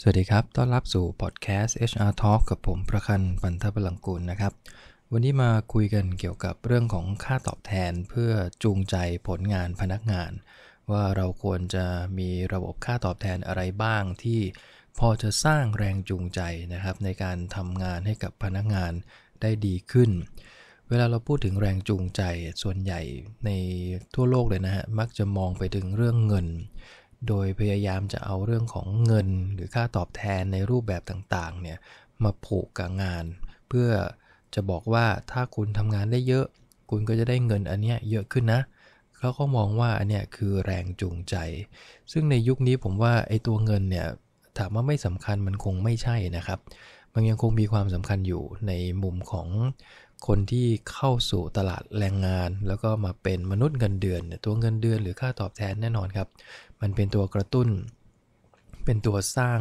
สวัสดีครับ ต้อนรับสู่พอดแคสต์ HR Talk กับผมประคันปันทพลังกูลนะครับ วันนี้มาคุยกันเกี่ยวกับเรื่องของค่าตอบแทนเพื่อจูงใจผลงานพนักงาน ว่าเราควรจะมีระบบค่าตอบแทนอะไรบ้างที่พอจะสร้างแรงจูงใจนะครับ ในการทำงานให้กับพนักงานได้ดีขึ้น เวลาเราพูดถึงแรงจูงใจส่วนใหญ่ในทั่วโลกเลยนะฮะ มักจะมองไปถึงเรื่องเงิน โดยพยายามจะเอาเรื่องของเงินหรือค่าตอบแทนในรูปแบบต่างๆเนี่ยมาผูกกับงาน เพื่อจะบอกว่าถ้าคุณทำงานได้เยอะ คุณก็จะได้เงินอันเนี้ยเยอะขึ้นนะเขาก็มองว่าอันเนี้ยคือแรงจูงใจ ซึ่งในยุคนี้ผมว่าไอ้ตัวเงินเนี่ยถามว่าไม่สำคัญมันคงไม่ใช่นะครับ มันยังคงมีความสำคัญอยู่ในมุมของคนที่เข้าสู่ตลาดแรงงาน แล้วก็มาเป็นมนุษย์เงินเดือนเนี่ยตัวเงินเดือนหรือค่าตอบแทนแน่นอนครับ มันเป็นตัวกระตุ้น เป็นตัวสร้าง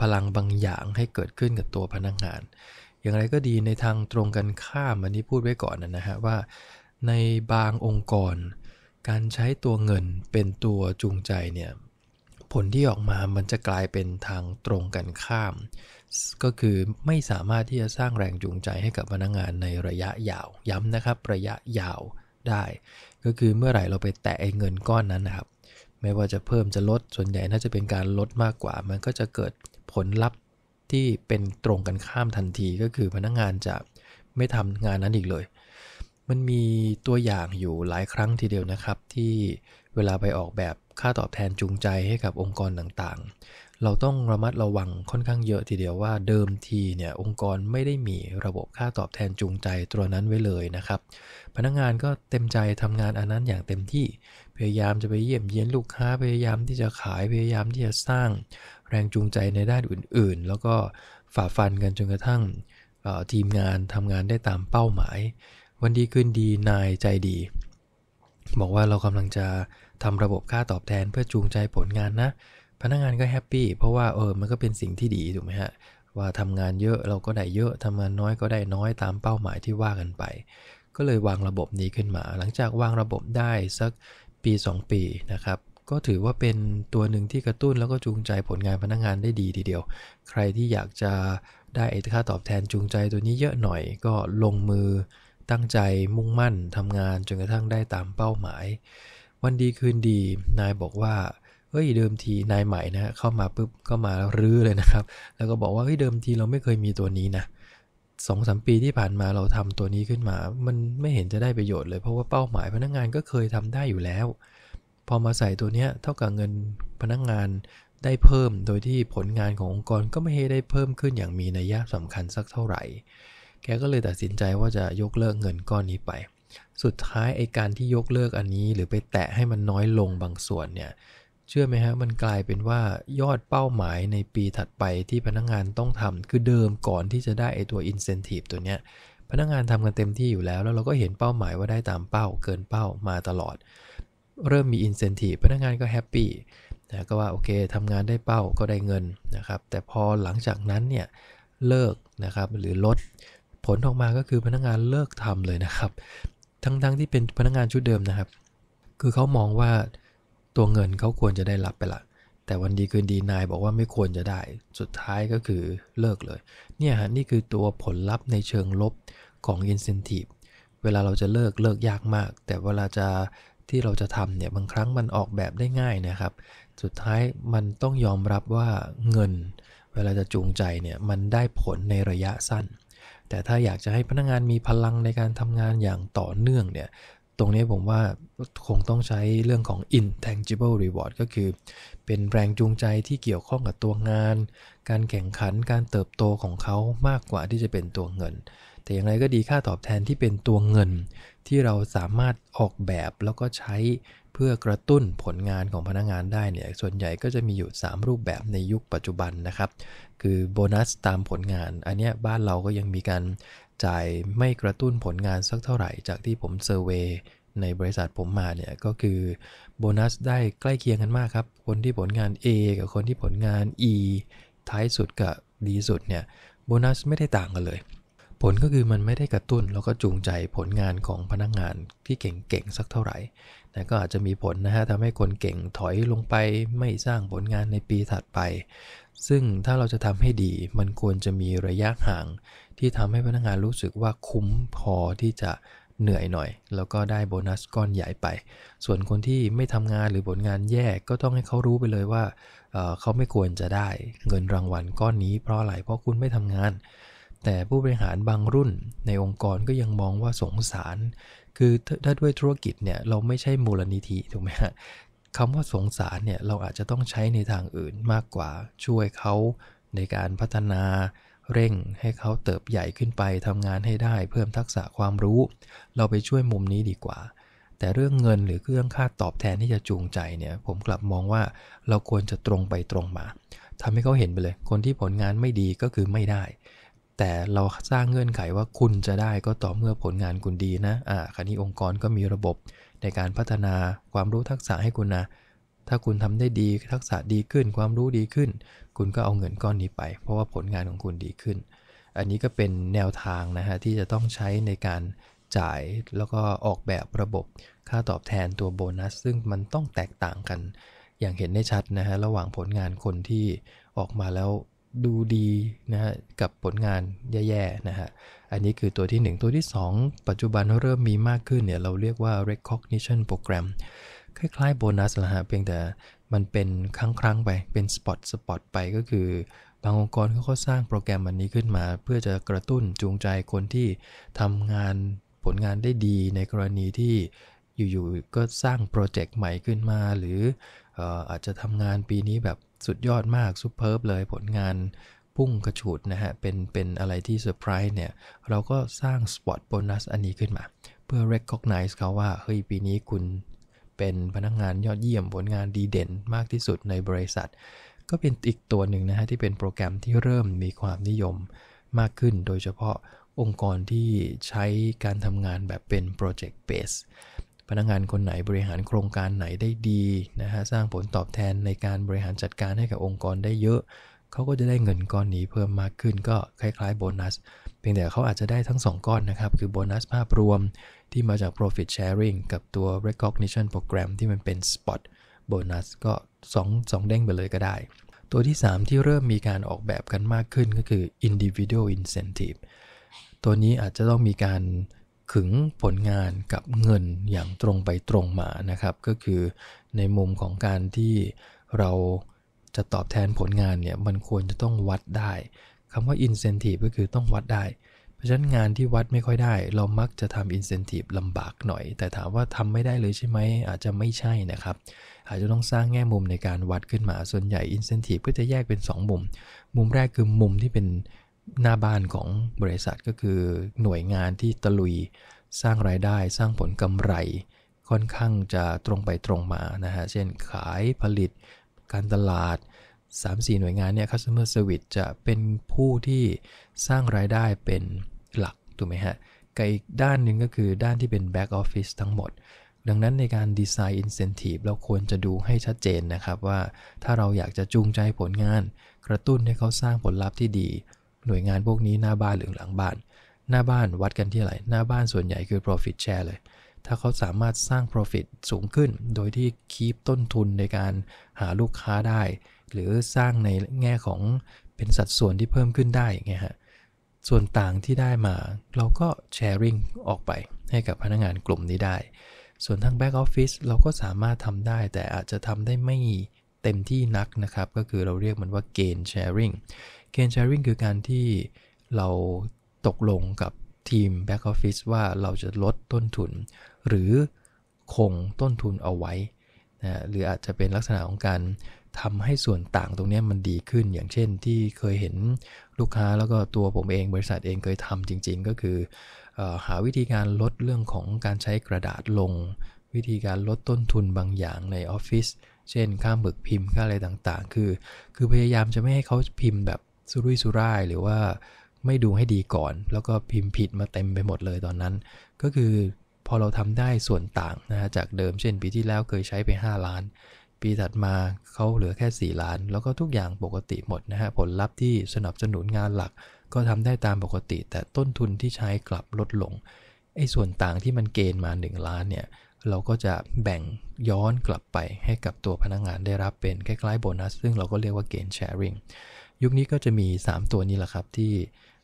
พลังบางอย่างให้เกิดขึ้นกับตัวพนักงาน อย่างไรก็ดีในทางตรงกันข้ามอันนี้พูดไว้ก่อนนะฮะว่า ในบางองค์กร การใช้ตัวเงินเป็นตัวจูงใจเนี่ยผลที่ออกมามันจะกลายเป็นทางตรงกันข้าม ก็คือไม่สามารถที่จะสร้างแรงจูงใจให้กับพนักงานในระยะยาว ย้ำนะครับระยะยาวได้ ก็คือเมื่อไหร่เราไปแตะไอ้เงินก้อนนั้นนะครับ ไม่ว่าจะเพิ่มจะลดส่วนใหญ่น่าจะเป็นการลดมากกว่า มันก็จะเกิดผลลัพธ์ที่เป็นตรงกันข้ามทันทีก็คือพนักงานจะไม่ทำงานนั้นอีกเลย มันมีตัวอย่างอยู่หลายครั้งทีเดียวนะครับ ที่เวลาไปออกแบบ ค่าตอบแทนจูงใจให้กับองค์กรต่างๆ เราต้องระมัดระวังค่อนข้างเยอะทีเดียวว่าเดิมทีเนี่ยองค์กรไม่ได้มีระบบค่าตอบแทนจูงใจตัวนั้นไว้เลยนะครับ พนักงานก็เต็มใจทำงานอันนั้นอย่างเต็มที่พยายามจะไปเยี่ยมเยียนลูกค้าพยายามที่จะขายพยายามที่จะสร้างแรงจูงใจในด้านอื่น ๆ แล้วก็ฝ่าฟันกันจนกระทั่งทีมงานทำงานได้ตามเป้าหมาย วันดีคืนดีนายใจดี บอกว่าเรากำลังจะทำระบบค่าตอบแทนเพื่อจูงใจผลงานนะ พนักงานก็แฮปปี้เพราะว่าเออมันก็เป็นสิ่งที่ดีถูกไหมฮะว่าทำงานเยอะเราก็ได้เยอะทำงานน้อยก็ได้น้อยตามเป้าหมายที่ว่ากันไป ก็เลยวางระบบนี้ขึ้นมา หลังจากวางระบบได้สักปี 2 ปีนะครับก็ถือว่าเป็นตัวหนึ่งที่กระตุ้นแล้วก็จูงใจผลงานพนักงานได้ดีทีเดียว ใครที่อยากจะได้ค่าตอบแทนจูงใจตัวนี้เยอะหน่อยก็ลงมือ ตั้งใจมุ่งมั่นทำงานจนกระทั่งได้ตามเป้าหมาย วันดีคืนดีนายบอกว่าเฮ้ยเดิมทีนายใหม่นะเข้ามาปุ๊บก็มารื้อเลยนะครับ แล้วก็บอกว่าเฮ้ยเดิมทีเราไม่เคยมีตัวนี้นะสองสามปีที่ผ่านมาเราทำตัวนี้ขึ้นมา มันไม่เห็นจะได้ประโยชน์เลย เพราะว่าเป้าหมายพนักงานก็เคยทำได้อยู่แล้ว พอมาใส่ตัวเนี้ยเท่ากับเงินพนักงานได้เพิ่ม โดยที่ผลงานขององค์กรก็ไม่ได้เพิ่มขึ้นอย่างมีนัยยะสำคัญสักเท่าไหร่ แกก็เลยตัดสินใจว่าจะยกเลิกเงินก้อนนี้ไป สุดท้ายไอการที่ยกเลิกอันนี้ หรือไปแตะให้มันน้อยลงบางส่วนเนี่ยเชื่อไหมฮะมันกลายเป็นว่ายอดเป้าหมายในปีถัดไปที่พนักงงานต้องทำคือเดิมก่อนที่จะได้ไอตัว incentive ตัวเนี้ยพนักงงานทำกันเต็มที่อยู่แล้ว แล้วเราก็เห็นเป้าหมายว่าได้ตามเป้าเกินเป้ามาตลอด เริ่มมี incentive พนักงานก็แฮปปี้นะก็ว่าโอเคทำงานได้เป้าก็ได้เงินนะครับแต่พอหลังจากนั้นเนี่ยเลิกนะครับหรือลด ผลออกมาก็คือพนักงานเลิกทำเลยนะครับ ทั้งๆทที่เป็นพนักงานชุดเดิมนะครับ คือเขามองว่าตัวเงินเขาควรจะได้รับไปละ แต่วันดีคืนดีนายบอกว่าไม่ควรจะได้ สุดท้ายก็คือเลิกเลย เนี่ยฮะนี่คือตัวผลลัพธ์ในเชิงลบของ incentive เวลาเราจะเลิกเลิกยากมาก แต่เวลาจะที่เราจะทำเนี่ยบางครั้งมันออกแบบได้ง่ายนะครับ สุดท้ายมันต้องยอมรับว่าเงิน เวลาจะจูงใจเนี่ยมันได้ผลในระยะสั้น แต่ถ้าอยากจะให้พนักงานมีพลังในการทำงานอย่างต่อเนื่องเนี่ย ตรงนี้ผมว่าคงต้องใช้เรื่องของ intangible reward ก็คือ เป็นแรงจูงใจที่เกี่ยวข้องกับตัวงาน การแข่งขันการเติบโตของเขามากกว่าที่จะเป็นตัวเงิน แต่อย่างไรก็ดีค่าตอบแทนที่เป็นตัวเงิน ที่เราสามารถออกแบบแล้วก็ใช้เพื่อกระตุ้นผลงานของพนักงานได้เนี่ยส่วนใหญ่ก็จะมีอยู่ 3 รูปแบบในยุคปัจจุบันนะครับ คือโบนัสตามผลงาน อันนี้บ้านเราก็ยังมีการจ่ายไม่กระตุ้นผลงานสักเท่าไหร่จากที่ผมเซอร์เวยในบริษัทผมมาเนี่ยก็คือโบนัสได้ใกล้เคียงกันมากครับ คนที่ผลงาน A กับคนที่ผลงาน E ท้ายสุดกับดีสุดเนี่ยโบนัสไม่ได้ต่างกันเลย ผลก็คือมันไม่ได้กระตุ้นแล้วก็จูงใจผลงานของพนักงานที่เก่งๆสักเท่าไหร่แต่ก็อาจจะมีผลนะฮะทำให้คนเก่งถอยลงไปไม่สร้างผลงานในปีถัดไป ซึ่งถ้าเราจะทำให้ดี มันควรจะมีระยะห่างที่ทำให้พนักงานรู้สึกว่าคุ้มพอที่จะ เหนื่อยหน่อย แล้วก็ได้โบนัสก้อนใหญ่ไป ส่วนคนที่ไม่ทำงานหรือผลงานแย่ก็ต้องให้เขารู้ไปเลยว่าเเขาไม่ควรจะได้เงินรางวัลก้อนนี้เพราะอะไรเพราะคุณไม่ทำงาน แต่ผู้บริหารบางรุ่นในองค์กรก็ยังมองว่าสงสาร คือถ้าด้วยธุรกิจเนี่ยเราไม่ใช่มูลนิธิถูกไหมฮะคำว่าสงสารเนี่ยเราอาจจะต้องใช้ในทางอื่นมากกว่าช่วยเขาในการพัฒนา เร่งให้เขาเติบใหญ่ขึ้นไปทำงานให้ได้เพิ่มทักษะความรู้ เราไปช่วยมุมนี้ดีกว่า แต่เรื่องเงินหรือเรื่องค่าตอบแทนที่จะจูงใจเนี่ยผมกลับมองว่าเราควรจะตรงไปตรงมาทำให้เขาเห็นไปเลย คนที่ผลงานไม่ดีก็คือไม่ได้ แต่เราสร้างเงื่อนไขว่าคุณจะได้ก็ต่อเมื่อผลงานคุณดีนะอ่าคราวนี้องค์กรก็มีระบบในการพัฒนาความรู้ทักษะให้คุณนะถ้าคุณทำได้ดีทักษะดีขึ้นความรู้ดีขึ้น คุณก็เอาเงินก้อนนี้ไป เพราะว่าผลงานของคุณดีขึ้น อันนี้ก็เป็นแนวทางนะฮะที่จะต้องใช้ในการจ่ายแล้วก็ออกแบบระบบค่าตอบแทนตัวโบนัส ซึ่งมันต้องแตกต่างกัน อย่างเห็นได้ชัดนะฮะระหว่างผลงานคนที่ออกมาแล้วดูดีนะฮะกับผลงานแย่ๆนะฮะ อันนี้คือตัวที่ 1 ตัวที่ 2 ปัจจุบันเริ่มมีมากขึ้นเนี่ยเราเรียกว่า recognition program คล้ายๆโบนัสละฮะเพียงแต่ มันเป็นครั้งๆไป เป็นสปอตสปอตไปก็คือบางองค์กรเขาก็สร้างโปรแกรมอันนี้ขึ้นมา เพื่อจะกระตุ้นจูงใจคนที่ทำงานผลงานได้ดีในกรณีที่อยู่ๆก็สร้างโปรเจกต์ใหม่ขึ้นมา หรืออาจจะทำงานปีนี้แบบสุดยอดมากซูเปอร์เลยผลงานพุ่งกระฉูดนะฮะ เป็นเป็นอะไรที่เซอร์ไพรส์เนี่ย เราก็สร้าง spot bonus อันนี้ขึ้นมา เพื่อ recognize เขาว่า เฮ้ย ปีนี้คุณ เป็นพนักงานยอดเยี่ยมผลงานดีเด่นมากที่สุดในบริษัท ก็เป็นอีกตัวหนึ่งนะฮะที่เป็นโปรแกรมที่เริ่มมีความนิยมมากขึ้น โดยเฉพาะองค์กรที่ใช้การทำงานแบบเป็นโปรเจกต์เบสพนักงานคนไหนบริหารโครงการไหนได้ดีนะฮะสร้างผลตอบแทนในการบริหารจัดการให้กับองค์กรได้เยอะ เขาก็จะได้เงินก้อนนี้เพิ่มมากขึ้นก็คล้ายๆโบนัส พียงแต่เขาอาจจะได้ทั้ง 2 ก้อนนะครับ คือโบนัสภาพรวมที่มาจาก profit sharing กับตัว recognition program ที่มันเป็น spot bonus ก็ 2 2 เด้งไปเลยก็ได้ ตัวที่ 3 ที่เริ่มมีการออกแบบกันมากขึ้นก็คือ individual incentive ตัวนี้อาจจะต้องมีการขึงผลงานกับเงินอย่างตรงไปตรงมานะครับ ก็คือในมุมของการที่เราจะตอบแทนผลงานเนี่ยมันควรจะต้องวัดได้ คำว่า incentive ก็คือต้องวัดได้ เพราะฉะนั้นงานที่วัดไม่ค่อยได้ เรามักจะทำอินเซนティブลำบากหน่อย แต่ถามว่าทำไม่ได้เลยใช่ไหม อาจจะไม่ใช่นะครับ อาจจะต้องสร้างแง่มุมในการวัดขึ้นมา ส่วนใหญ่อินเซนティブก็จะแยกเป็น 2 มุม มุมแรกคือมุมที่เป็นหน้าบ้านของบริษัทก็คือหน่วยงานที่ตะลุย สร้างรายได้สร้างผลกำไร ค่อนข้างจะตรงไปตรงมานะฮะ เช่นขายผลิต การตลาด 3-4 หน่วยงานเนี่ย customer service จะเป็นผู้ที่สร้างรายได้เป็นหลัก ถูกไหมฮะกับอีกด้านหนึ่งก็คือด้านที่เป็น back office ทั้งหมด ดังนั้นในการดีไซน์ incentive เราควรจะดูให้ชัดเจนนะครับว่าถ้าเราอยากจะจูงใจผลงาน กระตุ้นให้เขาสร้างผลลัพธ์ที่ดี หน่วยงานพวกนี้หน้าบ้านหรือหลังบ้าน หน้าบ้านวัดกันที่อะไรหน้าบ้านส่วนใหญ่คือ profit share เลยถ้าเขาสามารถสร้าง profit สูงขึ้น โดยที่คีปต้นทุนในการหาลูกค้าได้ หรือสร้างในแง่ของเป็นสัดส่วนที่เพิ่มขึ้นได้ไงฮะส่วนต่างที่ได้มาเราก็แชร์ริงออกไปให้กับพนักงานกลุ่มนี้ได้ ส่วนทาง Back Office เราก็สามารถทำได้ แต่อาจจะทำได้ไม่เต็มที่นักนะครับ ก็คือเราเรียกมันว่า Gain Sharing Gain Sharing คือการที่เราตกลงกับทีม Back Office ว่าเราจะลดต้นทุน หรือคงต้นทุนเอาไว้นะหรืออาจจะเป็นลักษณะของการ ทำให้ส่วนต่างตรงนี้มันดีขึ้น อย่างเช่นที่เคยเห็นลูกค้าแล้วก็ตัวผมเองบริษัทเองเคยทำจริง ๆ ก็คืออหาวิธีการลดเรื่องของการใช้กระดาษลง วิธีการลดต้นทุนบางอย่างในออฟฟิศเช่นค่าหมึกพิมพ์ค่าอะไรต่างๆ คือ คือพยายามจะไม่ให้เขาพิมพ์แบบสุรุ่ยสุร่ายหรือว่าไม่ดูให้ดีก่อน แล้วก็พิมพ์ผิดมาเต็มไปหมดเลยตอนนั้น ก็คือพอเราทำได้ส่วนต่างนะจากเดิมเช่นปีที่แล้วเคยใช้ไป 5 ล้าน ปีถัดมาเขาเหลือแค่ 4 ล้าน แล้วก็ทุกอย่างปกติหมดนะฮะ ผลลัพธ์ที่สนับสนุนงานหลัก ก็ทำได้ตามปกติ แต่ต้นทุนที่ใช้กลับลดลง ไอ้ส่วนต่างที่มันเกณฑ์มา 1 ล้านเนี่ย เราก็จะแบ่งย้อนกลับไปให้กับตัวพนักงานได้รับเป็นคล้ายๆโบนัส ซึ่งเราก็เรียกว่าเกณฑ์แชร์ริงยุคนี้ก็จะมี 3 ตัวนี้แหละครับที่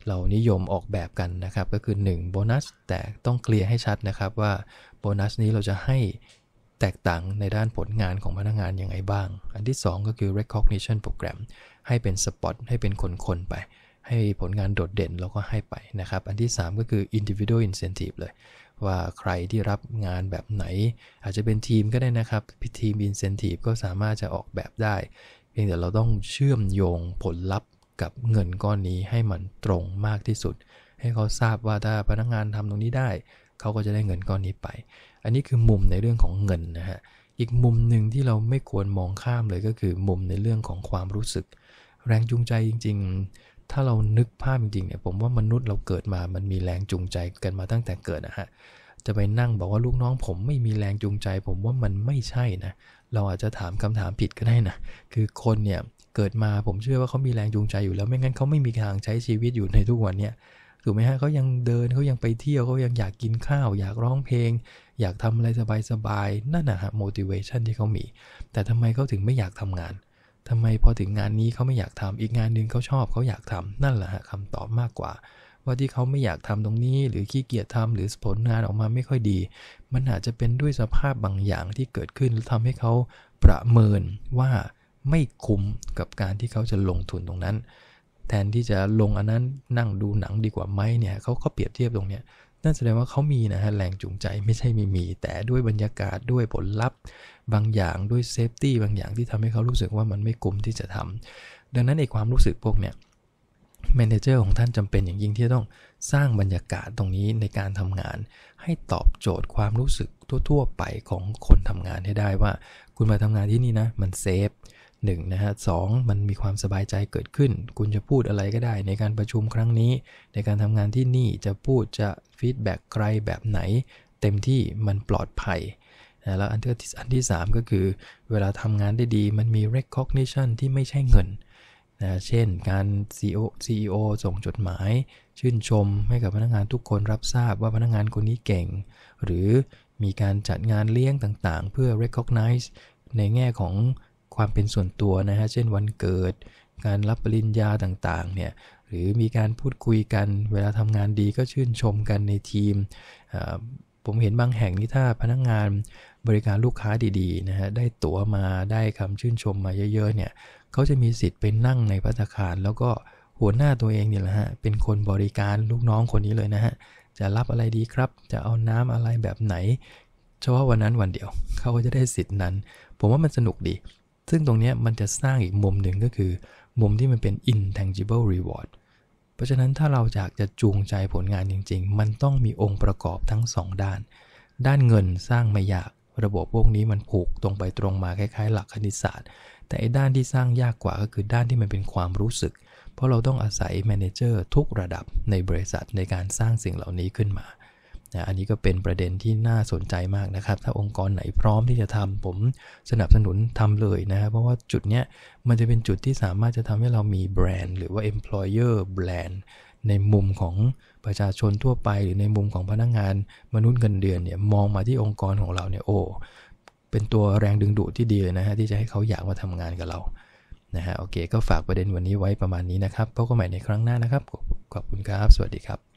เรานิยมออกแบบกันนะครับ ก็คือ1โบนัสแต่ต้องเคลียร์ให้ชัดนะครับว่าโบนัสนี้เราจะให้ แตกต่างในด้านผลงานของพนักงานยังไงบ้าง อันที่ 2 ก็คือ recognition program ให้เป็นสปอตให้เป็นคนๆไป ให้ผลงานโดดเด่นเราก็ให้ไปนะครับ อันที่ 3 ก็คือ individual incentive เลย ว่าใครที่รับงานแบบไหน อาจจะเป็นทีมก็ได้นะครับทีม incentive ก็สามารถจะออกแบบได้ เพียงแต่เราต้องเชื่อมโยงผลลัพธ์กับเงินก้อนนี้ให้มันตรงมากที่สุด ให้เขาทราบว่าถ้าพนักงานทำตรงนี้ได้ เขาก็จะได้เงินก้อนนี้ไป อันนี้คือมุมในเรื่องของเงินนะฮะอีกมุมหนึ่งที่เราไม่ควรมองข้ามเลยก็คือมุมในเรื่องของความรู้สึก แรงจูงใจจริง ๆ ถ้าเรานึกภาพจริงๆเนี่ยผมว่ามนุษย์เราเกิดมามันมีแรงจูงใจกันมาตั้งแต่เกิดนะฮะจะไปนั่งบอกว่าลูกน้องผมไม่มีแรงจูงใจ ผมว่ามันไม่ใช่นะ เราอาจจะถามคำถามผิดก็ได้นะ คือคนเนี่ยเกิดมาผมเชื่อว่าเขามีแรงจูงใจอยู่แล้วไม่งั้นเขาไม่มีทางใช้ชีวิตอยู่ในทุกวันเนี่ย ถูกไหมฮะเขายังเดินเขายังไปเที่ยวเขายังอยากกินข้าว อยากร้องเพลง อยากทำอะไรสบายๆนั่นนะฮะ motivation ที่เขามี แต่ทำไมเขาถึงไม่อยากทำงานทำไมพอถึงงานนี้เขาไม่อยากทำอีกงานหนึ่งเขาชอบเขาอยากทำนั่นแหละฮะคำตอบมากกว่า ว่าที่เขาไม่อยากทำตรงนี้ หรือขี้เกียจทำหรือผลงานออกมาไม่ค่อยดี มันอาจจะเป็นด้วยสภาพบางอย่างที่เกิดขึ้นแล้วทำให้เขาประเมินว่าไม่คุ้มกับการที่เขาจะลงทุนตรงนั้น แทนที่จะลงอันนั้นนั่งดูหนังดีกว่าไหมเนี่ยเขาเขาเปรียบเทียบตรงเนี้ยนั่นแสดงว่าเขามีนะฮะแรงจูงใจไม่ใช่ไม่มี แต่ด้วยบรรยากาศด้วยผลลัพธ์ บางอย่างด้วย safety บางอย่างที่ทำให้เขารู้สึกว่ามันไม่คุ้มที่จะทำดังนั้นในความรู้สึกพวกเนี้ย manager ของท่านจำเป็นอย่างยิ่งที่จะต้องสร้างบรรยากาศตรงนี้ในการทำงาน ให้ตอบโจทย์ความรู้สึกทั่ว ๆ ไปของคนทำงานให้ได้ว่า คุณมาทำงานที่นี่นะ มัน safe หนึ่งนะฮะสองมันมีความสบายใจเกิดขึ้น คุณจะพูดอะไรก็ได้ ในการประชุมครั้งนี้ ในการทำงานที่นี่จะพูดจะฟีดแบ็กใครแบบไหน เต็มที่มันปลอดภัยนะแล้วอันที่อันที่ 3 ก็คือเวลาทำงานได้ดีมันมี recognition ที่ไม่ใช่เงินนะเช่นการ CEO CEO ส่งจดหมาย ชื่นชมให้กับพนักงานทุกคนรับทราบว่าพนักงานคนนี้เก่ง หรือมีการจัดงานเลี้ยงต่างๆ เพื่อ recognize ในแง่ของ ความเป็นส่วนตัวนะฮะ เช่นวันเกิดการรับปริญญาต่างๆ เนี่ย หรือมีการพูดคุยกัน เวลาทำงานดีก็ชื่นชมกันในทีม ผมเห็นบางแห่งนี่ถ้าพนักงานบริการลูกค้าดีๆนะฮะ ได้ตั๋วมาได้คำชื่นชมมาเยอะๆ เนี่ยเขาจะมีสิทธิ์ไปนั่งในพัตคาร แล้วก็หัวหน้าตัวเองเนี่ยแหละฮะ เป็นคนบริการลูกน้องคนนี้เลยนะฮะ จะรับอะไรดีครับ จะเอาน้ำอะไรแบบไหนเฉพาะวันนั้นวันเดียวเขาก็จะได้สิทธิ์นั้น ผมว่ามันสนุกดี ซึ่งตรงนี้มันจะสร้างอีกมุมหนึ่งก็คือ มุมที่มันเป็น intangible reward เพราะฉะนั้นถ้าเราอยากจะจูงใจผลงานจริง ๆ มันต้องมีองค์ประกอบทั้ง 2 ด้าน ด้านเงินสร้างไม่ยาก ระบบพวกนี้มันผูกตรงไปตรงมาคล้ายๆ หลักคณิตศาสตร์ แต่ไอ้ด้านที่สร้างยากกว่าก็คือด้านที่มันเป็นความรู้สึก เพราะเราต้องอาศัย manager ทุกระดับในบริษัทในการสร้างสิ่งเหล่านี้ขึ้นมา นะอันนี้ก็เป็นประเด็นที่น่าสนใจมากนะครับ ถ้าองค์กรไหนพร้อมที่จะทำผมสนับสนุนทำเลยนะครับเพราะว่าจุดเนี้ยมันจะเป็นจุดที่สามารถจะทำให้เรามีแบรนด์ หรือว่า employer brand ในมุมของประชาชนทั่วไป หรือในมุมของพนักงงานมนุษย์เงินเดือนเนี่ยมองมาที่องค์กรของเราเนี่ยโอ้เป็นตัวแรงดึงดูดที่ดีเลยนะฮะที่จะให้เขาอยากมาทำงานกับเรานะฮะโอเค ก็ฝากประเด็นวันนี้ไว้ประมาณนี้นะครับพบกันใหม่ในครั้งหน้านะครับขอบคุณครับ สวัสดีครับ